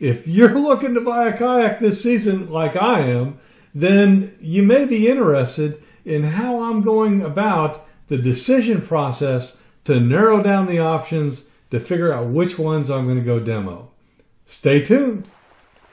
if you're looking to buy a kayak this season like I am, then you may be interested in how I'm going about the decision process to narrow down the options to figure out which ones I'm going to go demo. Stay tuned.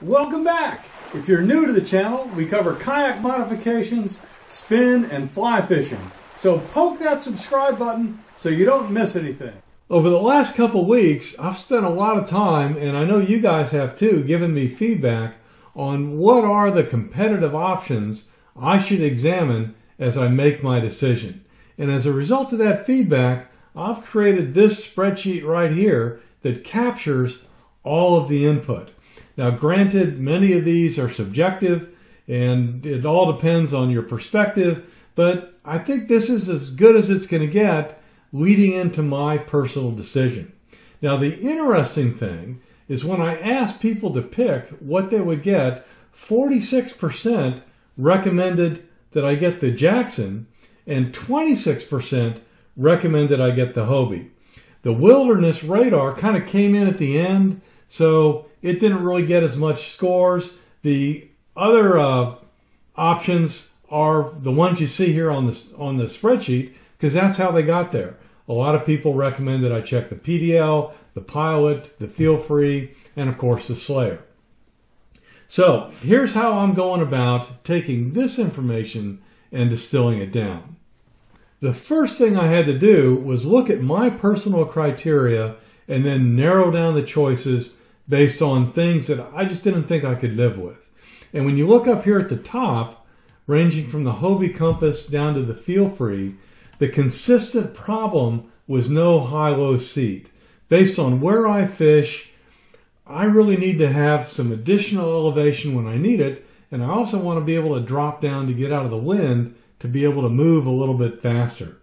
Welcome back. If you're new to the channel, we cover kayak modifications, spin, and fly fishing. So poke that subscribe button so you don't miss anything. Over the last couple weeks, I've spent a lot of time, and I know you guys have too, giving me feedback on what are the competitive options I should examine as I make my decision. And as a result of that feedback, I've created this spreadsheet right here that captures all of the input. Now, granted, many of these are subjective and it all depends on your perspective, but I think this is as good as it's going to get leading into my personal decision. Now, the interesting thing is when I asked people to pick what they would get, 46% recommended that I get the Jackson, and 26% recommended I get the Hobie. The Wilderness Radar kind of came in at the end, so it didn't really get as much scores. The other uh, options are the ones you see here on the on the spreadsheet because that's how they got there. A lot of people recommend that I check the PDL, the Pilot, the Feelfree, and of course the Slayer. So here's how I'm going about taking this information and distilling it down. The first thing I had to do was look at my personal criteria and then narrow down the choices based on things that I just didn't think I could live with. And when you look up here at the top, ranging from the Hobie Compass down to the Feelfree, the consistent problem was no high-low seat. Based on where I fish, I really need to have some additional elevation when I need it, and I also want to be able to drop down to get out of the wind to be able to move a little bit faster.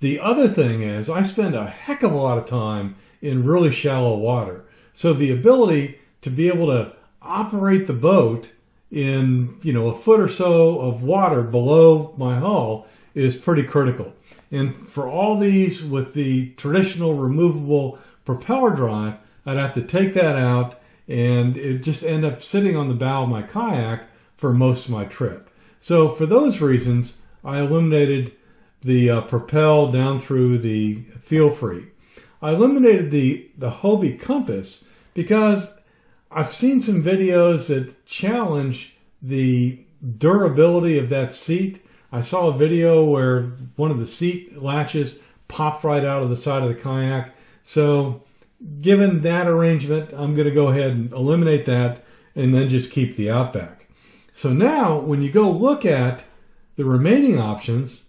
The other thing is I spend a heck of a lot of time in really shallow water. So the ability to be able to operate the boat in, you know, a foot or so of water below my hull is pretty critical. And for all these with the traditional removable propeller drive, I'd have to take that out and it just end up sitting on the bow of my kayak for most of my trip. So for those reasons, I eliminated the uh, propel down through the Feelfree. I eliminated the, the Hobie compass because I've seen some videos that challenge the durability of that seat. I saw a video where one of the seat latches popped right out of the side of the kayak. So given that arrangement, I'm going to go ahead and eliminate that and then just keep the Outback. So now when you go look at the remaining options,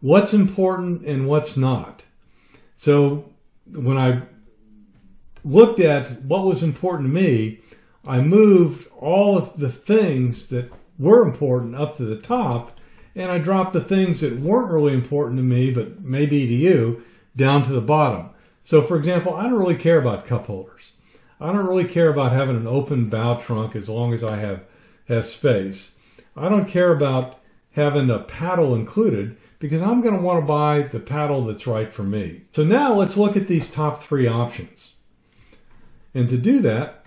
what's important and what's not. So when I looked at what was important to me, I moved all of the things that were important up to the top and I dropped the things that weren't really important to me, but maybe to you, down to the bottom. So for example, I don't really care about cup holders. I don't really care about having an open bow trunk as long as I have has space. I don't care about having a paddle included because I'm going to want to buy the paddle that's right for me. So now let's look at these top three options. And to do that,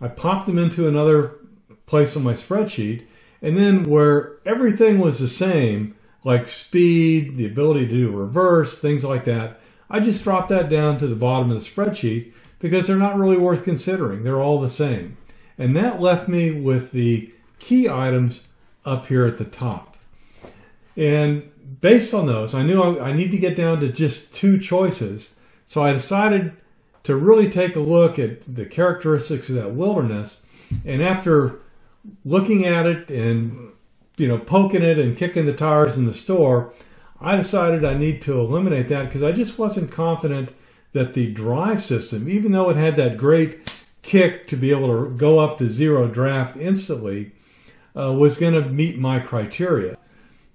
I popped them into another place on my spreadsheet. And then where everything was the same, like speed, the ability to do reverse, things like that, I just dropped that down to the bottom of the spreadsheet because they're not really worth considering. They're all the same. And that left me with the key items up here at the top. And based on those, I knew I, I need to get down to just two choices. So I decided to really take a look at the characteristics of that wilderness. And after looking at it and you know poking it and kicking the tires in the store, I decided I need to eliminate that because I just wasn't confident that the drive system, even though it had that great kick to be able to go up to zero draft instantly uh, was going to meet my criteria.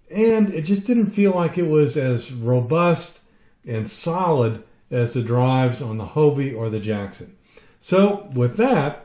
And it just didn't feel like it was as robust and solid as the drives on the Hobie or the Jackson. So with that,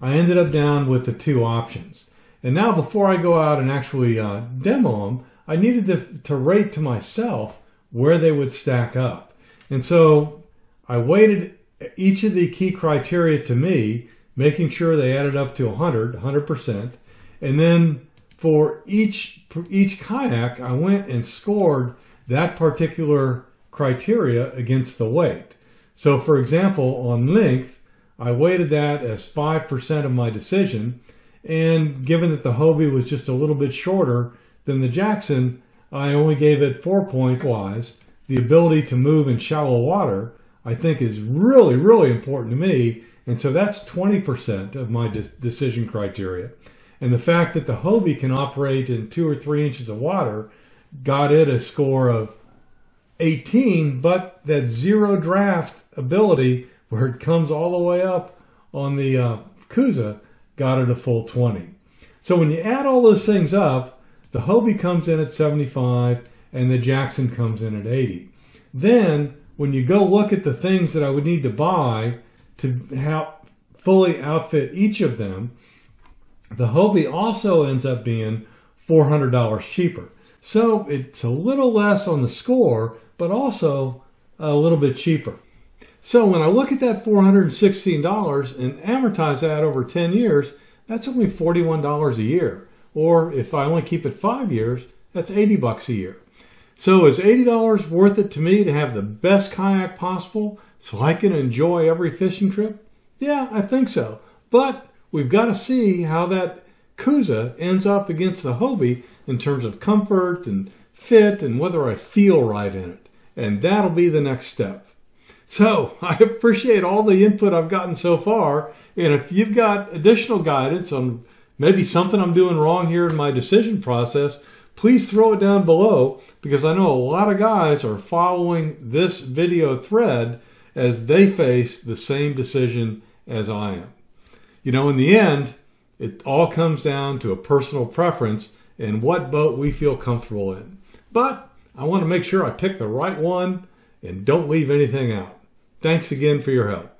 I ended up down with the two options. And now before I go out and actually uh, demo them, I needed to, to rate to myself where they would stack up. And so I weighted each of the key criteria to me, making sure they added up to 100, 100%. And then for each, for each kayak, I went and scored that particular criteria against the weight. So for example, on length, I weighted that as 5% of my decision. And given that the Hobie was just a little bit shorter than the Jackson, I only gave it four point wise. The ability to move in shallow water, I think is really, really important to me. And so that's 20% of my de- decision criteria. And the fact that the Hobie can operate in two or three inches of water got it a score of 18, but that zero draft ability where it comes all the way up on the uh, Coosa got it a full 20. So when you add all those things up, the Hobie comes in at 75 and the Jackson comes in at 80. Then when you go look at the things that I would need to buy to help fully outfit each of them, the Hobie also ends up being $400 cheaper. So it's a little less on the score, but also a little bit cheaper. So when I look at that $416 and amortize that over 10 years, that's only $41 a year. Or if I only keep it five years, that's 80 bucks a year. So is $80 worth it to me to have the best kayak possible so I can enjoy every fishing trip? Yeah, I think so. But we've got to see how that Coosa ends up against the Hobie in terms of comfort and fit and whether I feel right in it. And that'll be the next step. So I appreciate all the input I've gotten so far. And if you've got additional guidance on maybe something I'm doing wrong here in my decision process, please throw it down below because I know a lot of guys are following this video thread as they face the same decision as I am. You know, in the end, it all comes down to a personal preference and what boat we feel comfortable in. But I want to make sure I pick the right one and don't leave anything out. Thanks again for your help.